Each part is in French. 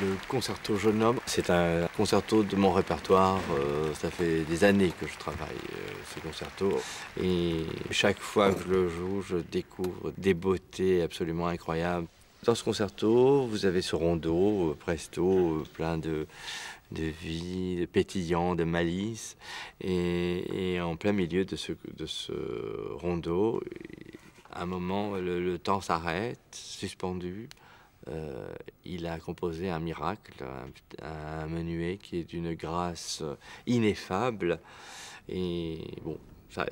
Le concerto jeune homme, c'est un concerto de mon répertoire. Euh, ça fait des années que je travaille euh, ce concerto. Et chaque fois que je le joue, je découvre des beautés absolument incroyables. Dans ce concerto, vous avez ce rondeau, euh, presto, plein de, de vie, de pétillant, de malice. Et, en plein milieu de ce, de ce rondeau, à un moment, le temps s'arrête, suspendu. Euh, il a composé un miracle, un, menuet qui est d'une grâce ineffable. Et bon,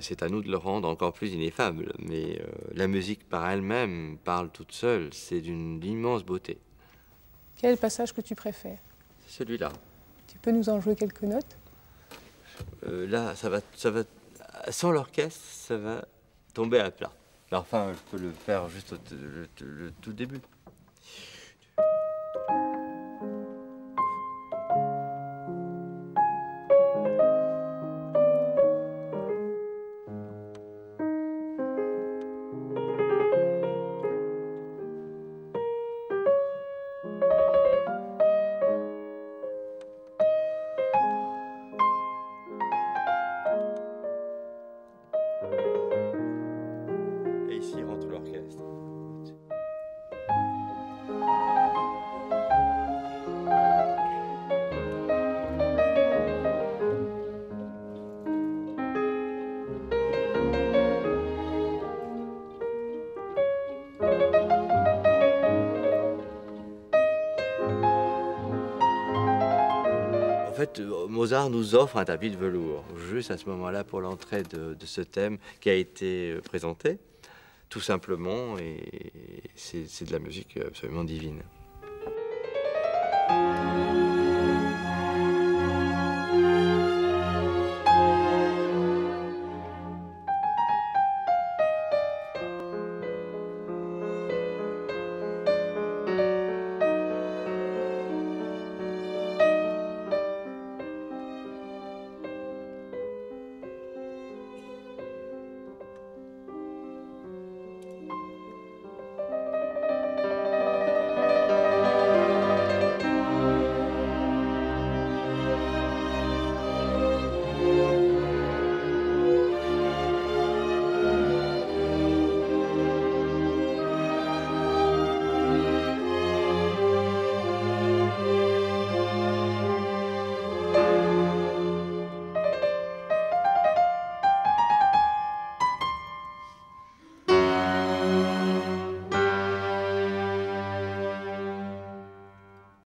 c'est à nous de le rendre encore plus ineffable. Mais euh, la musique par elle-même parle toute seule. C'est d'une immense beauté. Quel le passage que tu préfères? Celui-là. Tu peux nous en jouer quelques notes? Euh, Là, ça va, ça va, sans l'orchestre, ça va tomber à plat. Enfin, je peux le faire juste au tout début. Mozart nous offre un tapis de velours, juste à ce moment-là pour l'entrée de, ce thème qui a été présenté, tout simplement, et c'est de la musique absolument divine.